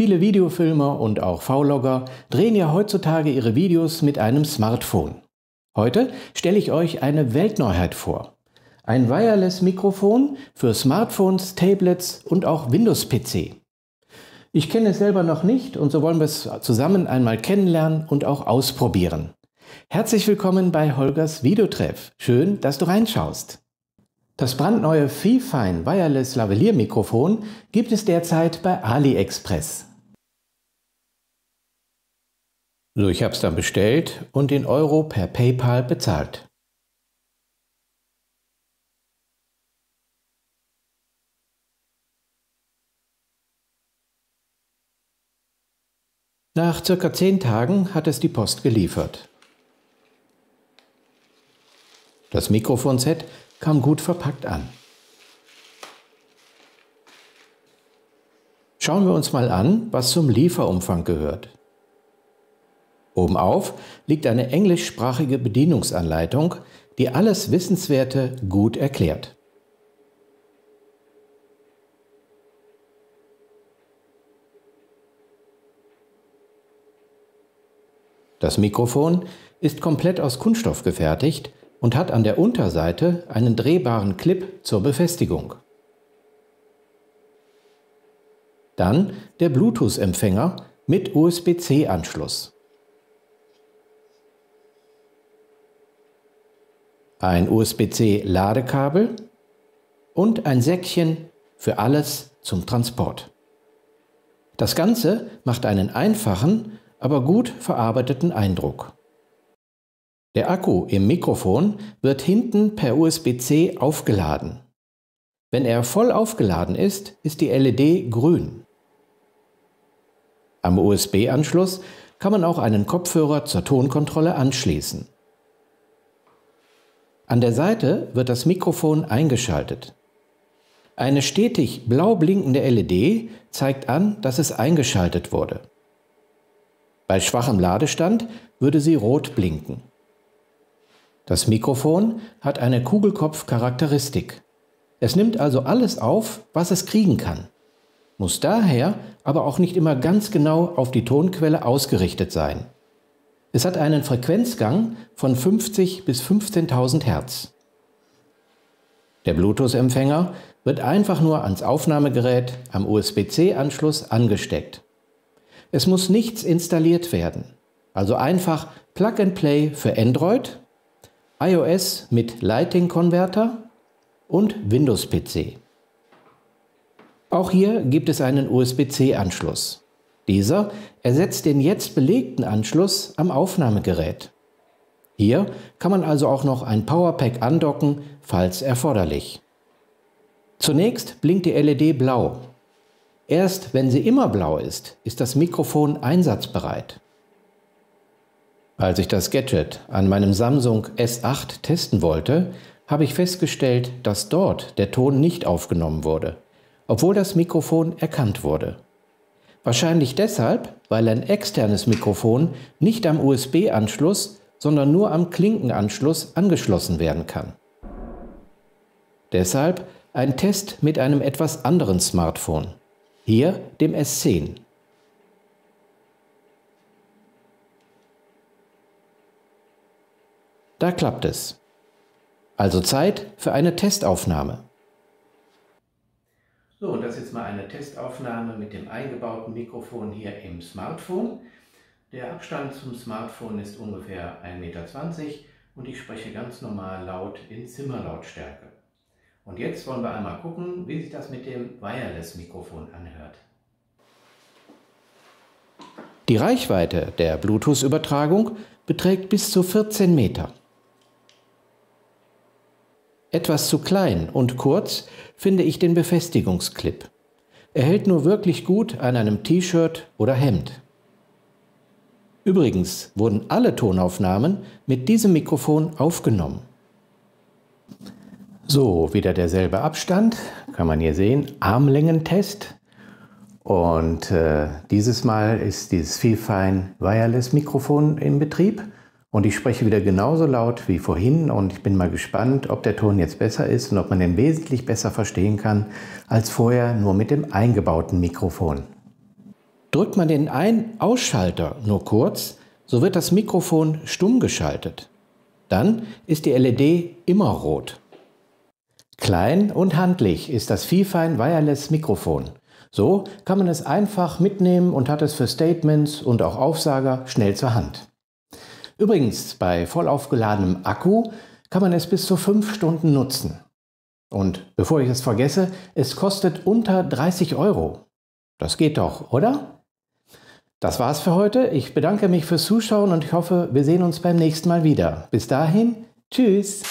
Viele Videofilmer und auch V-Logger drehen ja heutzutage ihre Videos mit einem Smartphone. Heute stelle ich euch eine Weltneuheit vor. Ein Wireless-Mikrofon für Smartphones, Tablets und auch Windows-PC. Ich kenne es selber noch nicht und so wollen wir es zusammen einmal kennenlernen und auch ausprobieren. Herzlich willkommen bei Holgers Videotreff. Schön, dass du reinschaust. Das brandneue Fifine Wireless Lavalier-Mikrofon gibt es derzeit bei AliExpress. So, ich habe es dann bestellt und den Euro per PayPal bezahlt. Nach circa zehn Tagen hat es die Post geliefert. Das Mikrofonset kam gut verpackt an. Schauen wir uns mal an, was zum Lieferumfang gehört. Obenauf liegt eine englischsprachige Bedienungsanleitung, die alles Wissenswerte gut erklärt. Das Mikrofon ist komplett aus Kunststoff gefertigt und hat an der Unterseite einen drehbaren Clip zur Befestigung. Dann der Bluetooth-Empfänger mit USB-C-Anschluss. Ein USB-C-Ladekabel und ein Säckchen für alles zum Transport. Das Ganze macht einen einfachen aber gut verarbeiteten Eindruck. Der Akku im Mikrofon wird hinten per USB-C aufgeladen. Wenn er voll aufgeladen ist, ist die LED grün. Am USB-Anschluss kann man auch einen Kopfhörer zur Tonkontrolle anschließen. An der Seite wird das Mikrofon eingeschaltet. Eine stetig blau blinkende LED zeigt an, dass es eingeschaltet wurde. Bei schwachem Ladestand würde sie rot blinken. Das Mikrofon hat eine Kugelkopf-Charakteristik. Es nimmt also alles auf, was es kriegen kann, muss daher aber auch nicht immer ganz genau auf die Tonquelle ausgerichtet sein. Es hat einen Frequenzgang von 50 bis 15.000 Hertz. Der Bluetooth-Empfänger wird einfach nur ans Aufnahmegerät am USB-C-Anschluss angesteckt. Es muss nichts installiert werden. Also einfach Plug and Play für Android, iOS mit Lighting Converter und Windows PC. Auch hier gibt es einen USB-C-Anschluss. Dieser ersetzt den jetzt belegten Anschluss am Aufnahmegerät. Hier kann man also auch noch ein Powerpack andocken, falls erforderlich. Zunächst blinkt die LED blau, Erst wenn sie immer blau ist, ist das Mikrofon einsatzbereit. Als ich das Gadget an meinem Samsung S8 testen wollte, habe ich festgestellt, dass dort der Ton nicht aufgenommen wurde, obwohl das Mikrofon erkannt wurde. Wahrscheinlich deshalb, weil ein externes Mikrofon nicht am USB-Anschluss, sondern nur am Klinkenanschluss angeschlossen werden kann. Deshalb ein Test mit einem etwas anderen Smartphone hier dem S10. Da klappt es. Also Zeit für eine Testaufnahme. So, und das ist jetzt mal eine Testaufnahme mit dem eingebauten Mikrofon hier im Smartphone. Der Abstand zum Smartphone ist ungefähr 1,20 Meter und ich spreche ganz normal laut in Zimmerlautstärke. Und jetzt wollen wir einmal gucken, wie sich das mit dem Wireless-Mikrofon anhört. Die Reichweite der Bluetooth-Übertragung beträgt bis zu 14 Meter. Etwas zu klein und kurz finde ich den Befestigungsclip. Er hält nur wirklich gut an einem T-Shirt oder Hemd. Übrigens wurden alle Tonaufnahmen mit diesem Mikrofon aufgenommen. So, wieder derselbe Abstand, kann man hier sehen, Armlängentest. Und äh, dieses Mal ist dieses Vielfein Wireless Mikrofon in Betrieb und ich spreche wieder genauso laut wie vorhin und ich bin mal gespannt, ob der Ton jetzt besser ist und ob man den wesentlich besser verstehen kann als vorher nur mit dem eingebauten Mikrofon. Drückt man den Ein-Ausschalter nur kurz, so wird das Mikrofon stumm geschaltet. Dann ist die LED immer rot. Klein und handlich ist das Fifine Wireless Mikrofon. So kann man es einfach mitnehmen und hat es für Statements und auch Aufsager schnell zur Hand. Übrigens, bei voll aufgeladenem Akku kann man es bis zu 5 Stunden nutzen. Und bevor ich es vergesse, es kostet unter 30 Euro. Das geht doch, oder? Das war's für heute. Ich bedanke mich fürs Zuschauen und ich hoffe, wir sehen uns beim nächsten Mal wieder. Bis dahin, tschüss.